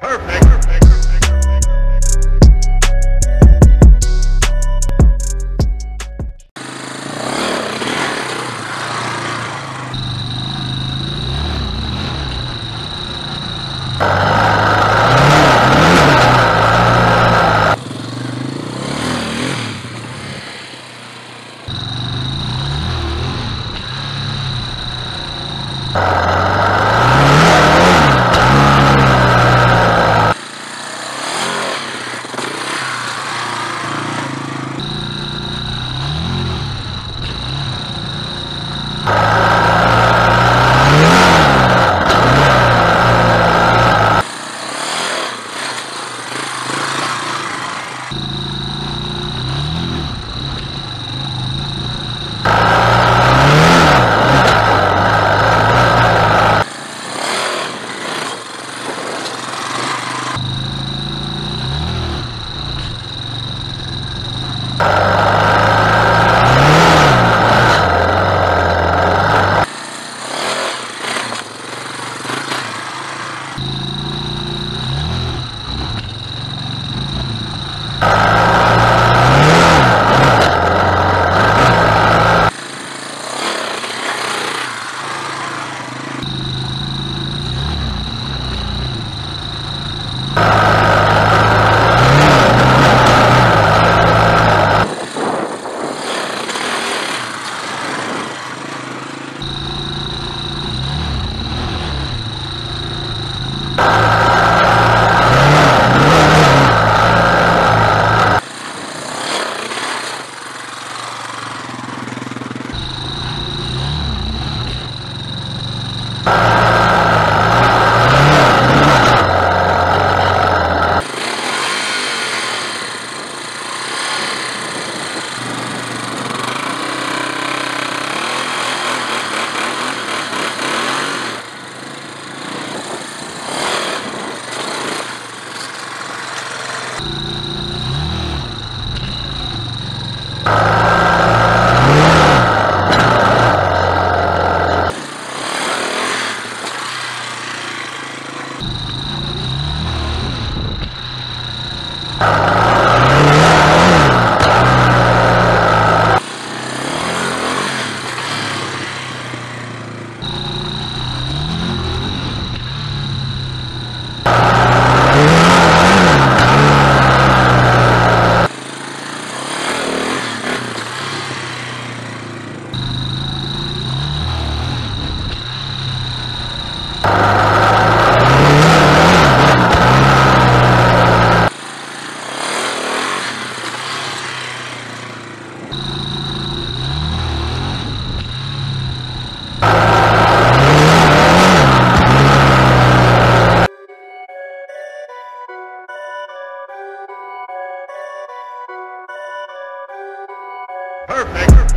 Perfect. Perfect. Perfect.